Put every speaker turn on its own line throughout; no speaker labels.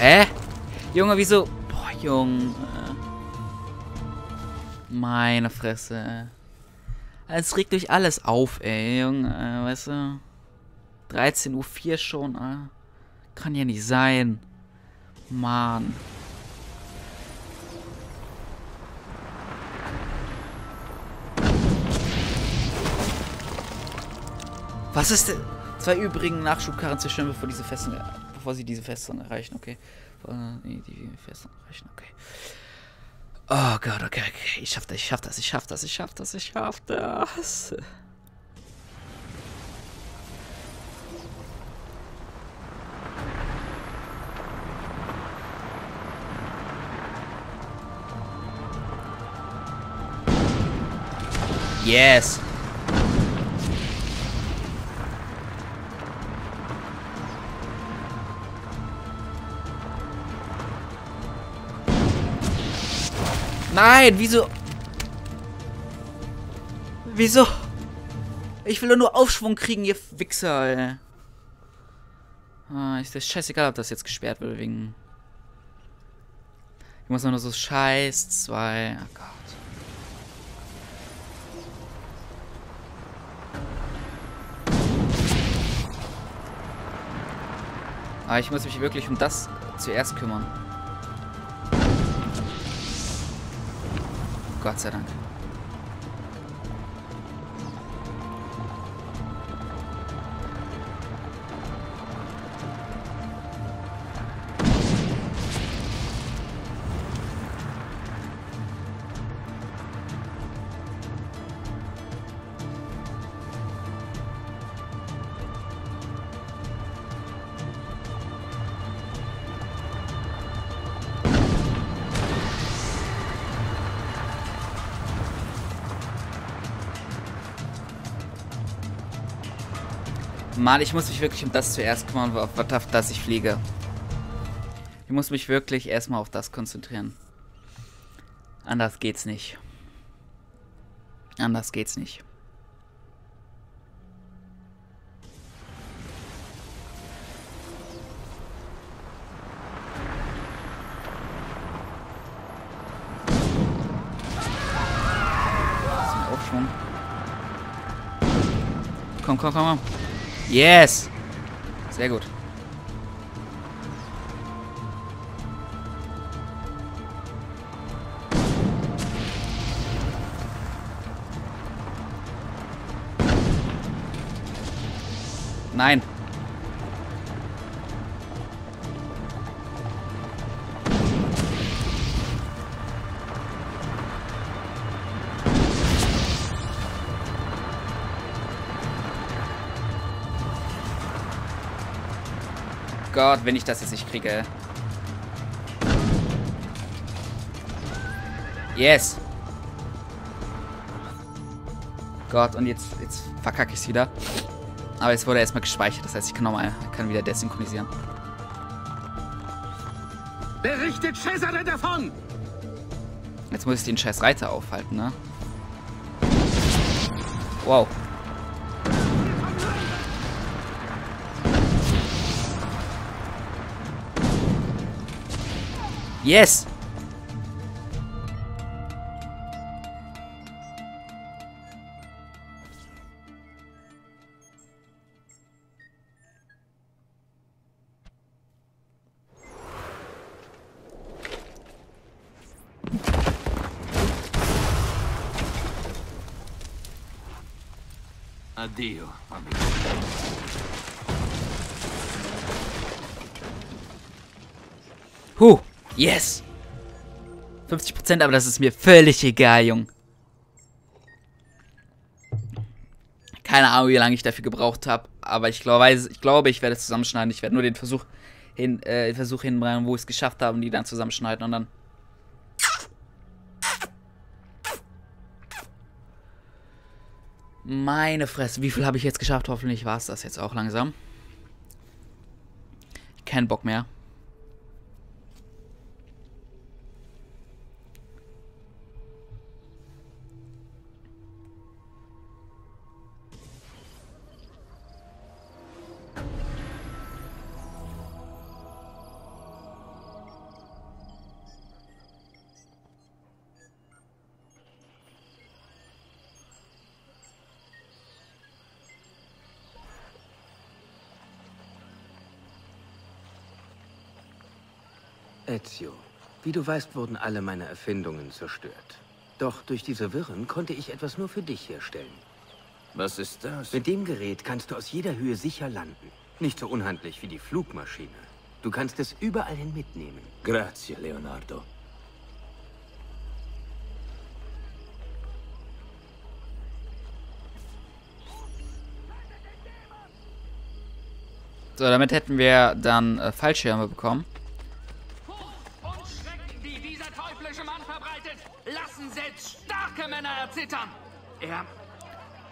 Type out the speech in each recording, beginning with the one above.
Hä? Junge, wieso? Boah, Junge. Meine Fresse. Es regt euch alles auf, ey, Junge. Weißt du? 13.04 Uhr schon, ey. Kann ja nicht sein. Mann. Was ist denn? Zwei übrigen Nachschubkarren zerstören, bevor diese Festung, bevor sie diese Festung erreichen. Okay. Nee, die Festung erreichen. Okay. Oh Gott, okay, okay. Ich schaff das, ich schaff das, ich schaff das, ich schaff das, ich schaff das. Yes. Nein, wieso? Wieso? Ich will nur Aufschwung kriegen, ihr Wichser, ey. Ah, ist das scheißegal, ob das jetzt gesperrt wird wegen... Ich muss nur so scheiß zwei... Oh Gott. Aber ich muss mich wirklich um das zuerst kümmern. Gott Mann, ich muss mich wirklich um das zuerst kümmern, auf das ich fliege. Ich muss mich wirklich erstmal auf das konzentrieren. Anders geht's nicht. Anders geht's nicht. Komm, komm, komm, komm. Yes! Sehr gut. Nein. Gott, wenn ich das jetzt nicht kriege. Yes. Gott, und jetzt, jetzt verkacke ich es wieder. Aber es wurde erstmal gespeichert, das heißt, ich kann nochmal, kann wieder desynchronisieren.
Berichtet Cesare davon!
Jetzt muss ich den scheiß Reiter aufhalten, ne? Wow. Yes!
Adio.
amigo. Yes! 50%, aber das ist mir völlig egal, Jung. Keine Ahnung, wie lange ich dafür gebraucht habe. Aber ich glaube, ich, glaube, ich werde es zusammenschneiden. Ich werde nur den Versuch, hin, äh, den Versuch hinbringen, wo ich es geschafft habe und die dann zusammenschneiden und dann. Meine Fresse, wie viel habe ich jetzt geschafft? Hoffentlich war es das jetzt auch langsam. Kein Bock mehr.
Ezio, wie du weißt, wurden alle meine Erfindungen zerstört. Doch durch diese Wirren konnte ich etwas nur für dich herstellen.
Was ist das?
Mit dem Gerät kannst du aus jeder Höhe sicher landen. Nicht so unhandlich wie die Flugmaschine. Du kannst es überall hin mitnehmen.
Grazie, Leonardo.
So, damit hätten wir dann äh, Fallschirme bekommen.
Männer erzittern. Er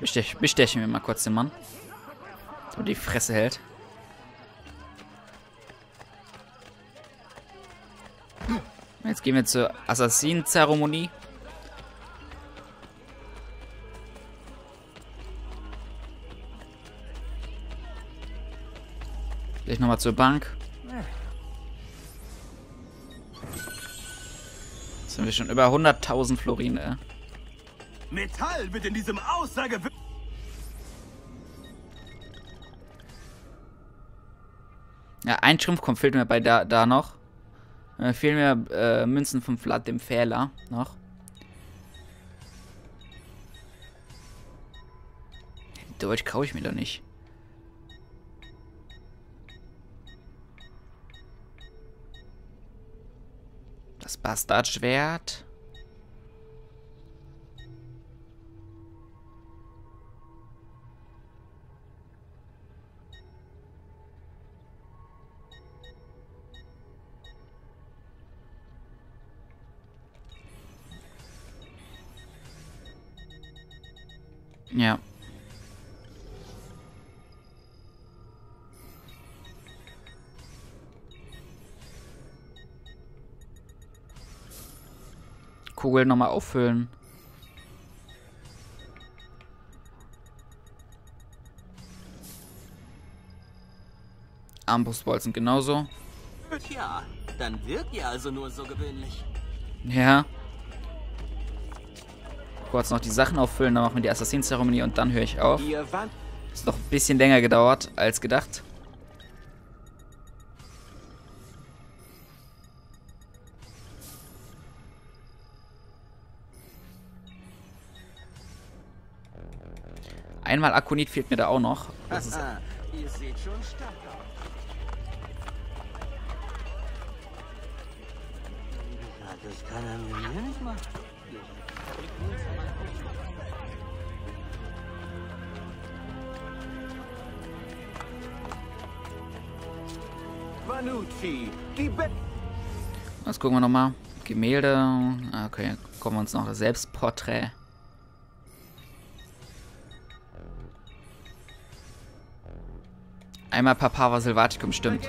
Bestech, bestechen wir mal kurz den Mann. So die Fresse hält. Jetzt gehen wir zur Assassinenzeremonie. Gleich nochmal zur Bank. Jetzt sind wir schon über 100.000 Florine.
Metall wird in diesem Aussage...
Ja, ein Schrumpfkopf fehlt mir bei da, da noch. Äh, fehlen mir äh, Münzen vom Vlad dem Fehler noch. Deutsch kaufe ich mir doch nicht. Das Bastardschwert. Ja. Kugel nochmal auffüllen. Armbrustbolzen genauso.
Tja, dann wirkt ihr also nur so gewöhnlich.
Ja. Kurz noch die Sachen auffüllen, dann machen wir die Assassinenzeremonie und dann höre ich auf. Ist doch ein bisschen länger gedauert als gedacht. Einmal Akonit fehlt mir da auch noch. Das ist,
ihr seht schon stark aus. Das kann er mir nicht machen.
Was gucken wir nochmal? Gemälde. Ah, Okay, kommen wir uns noch das Selbstporträt. Einmal Papava Silvaticum stimmt.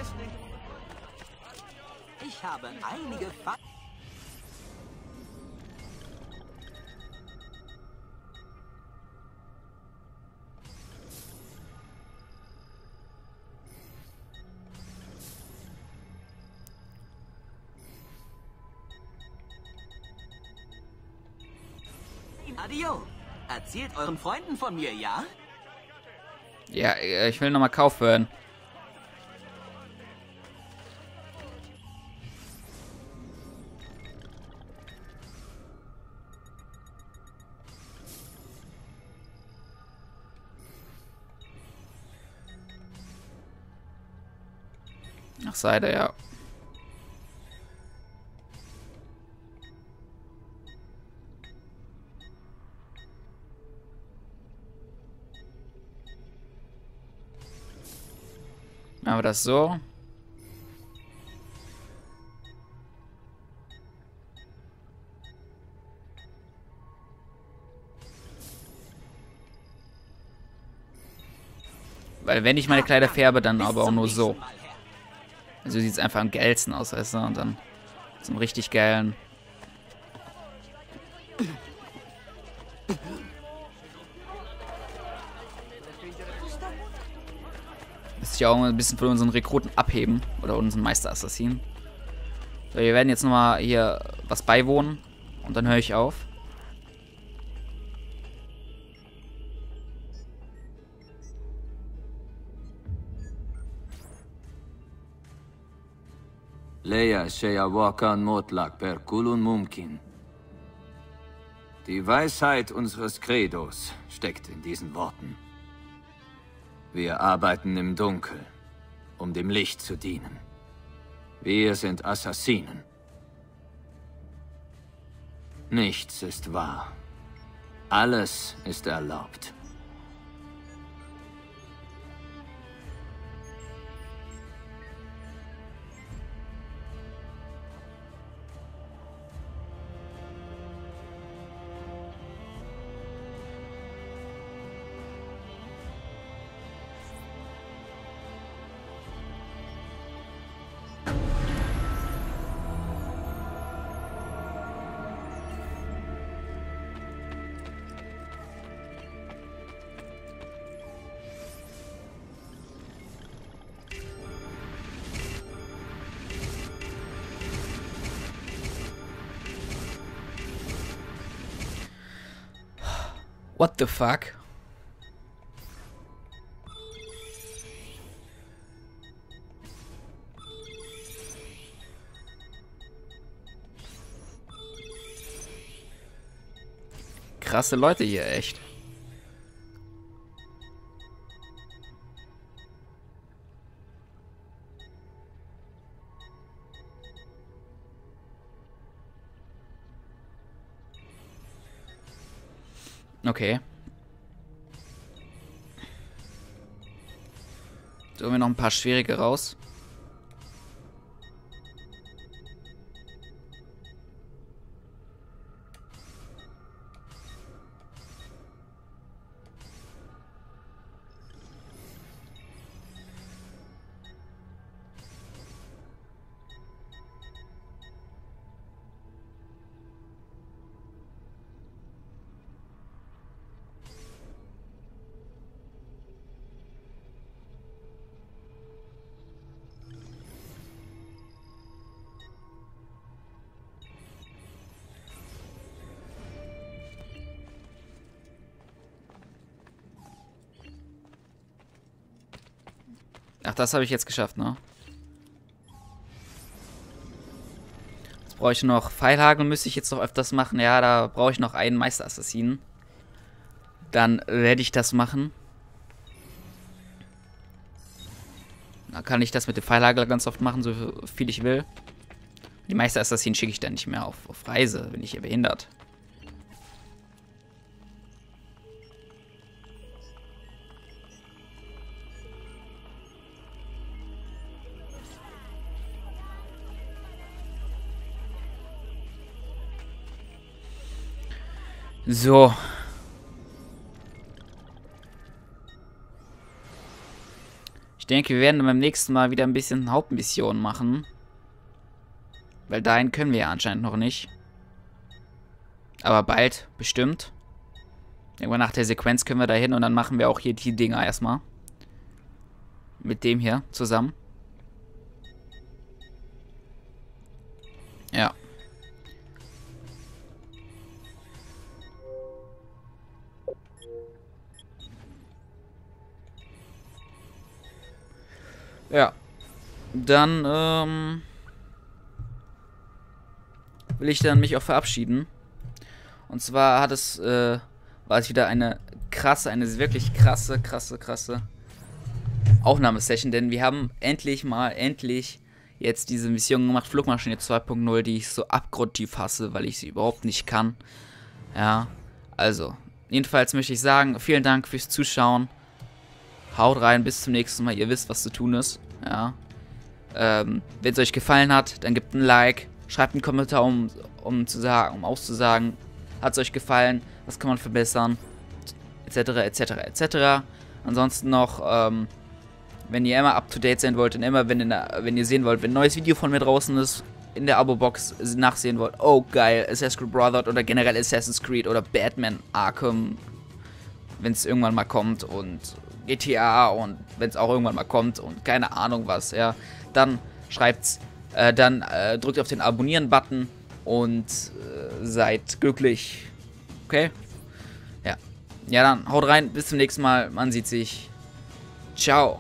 Ich habe einige Fa erzählt euren Freunden von mir, ja?
Ja, äh, ich will nochmal kaufen. Ach, Seide, ja. Machen wir das so. Weil wenn ich meine Kleider färbe, dann aber auch nur so. Also sieht es einfach am geilsten aus, weißt du? Und dann zum richtig geilen. Müsste ich auch ein bisschen von unseren Rekruten abheben. Oder unseren Meisterassassinen. So, wir werden jetzt nochmal hier was beiwohnen. Und dann höre ich auf.
Leia Sheyawakan Motlak Perkulun Mumkin. Die Weisheit unseres Credos steckt in diesen Worten. Wir arbeiten im Dunkel, um dem Licht zu dienen. Wir sind Assassinen. Nichts ist wahr. Alles ist erlaubt.
What the fuck? Krasse Leute hier, echt. Okay. Suchen wir noch ein paar schwierige raus. Ach, das habe ich jetzt geschafft, ne? Jetzt brauche ich noch Pfeilhagel, müsste ich jetzt noch öfters machen. Ja, da brauche ich noch einen Meisterassassinen. Dann werde ich das machen. Dann kann ich das mit dem Pfeilhagel ganz oft machen, so viel ich will. Die Meisterassassinen schicke ich dann nicht mehr auf, auf Reise, bin ich hier behindert. So. Ich denke, wir werden beim nächsten Mal wieder ein bisschen Hauptmission machen. Weil dahin können wir ja anscheinend noch nicht. Aber bald, bestimmt. Irgendwann nach der Sequenz können wir da hin und dann machen wir auch hier die Dinger erstmal. Mit dem hier zusammen. Dann, ähm, will ich dann mich auch verabschieden. Und zwar hat es, äh, war es wieder eine krasse, eine wirklich krasse, krasse, krasse Aufnahmesession, denn wir haben endlich mal, endlich jetzt diese Mission gemacht, Flugmaschine 2.0, die ich so abgrundtief hasse, weil ich sie überhaupt nicht kann. Ja, also, jedenfalls möchte ich sagen, vielen Dank fürs Zuschauen. Haut rein, bis zum nächsten Mal. Ihr wisst, was zu tun ist. Ja. Ähm, Wenn es euch gefallen hat, dann gebt ein Like. Schreibt einen Kommentar, um, um zu sagen, um auszusagen, hat es euch gefallen, was kann man verbessern, etc., etc., etc. Ansonsten noch, ähm, wenn ihr immer up to date sein wollt und immer, wenn, der, wenn ihr sehen wollt, wenn ein neues Video von mir draußen ist, in der Abo-Box nachsehen wollt, oh geil, Assassin's Creed Brotherhood oder generell Assassin's Creed oder Batman Arkham, wenn es irgendwann mal kommt und GTA und wenn es auch irgendwann mal kommt und keine Ahnung was, ja, dann schreibt's, äh, dann äh, drückt auf den Abonnieren-Button und äh, seid glücklich. Okay? Ja. Ja, dann haut rein, bis zum nächsten Mal. Man sieht sich. Ciao.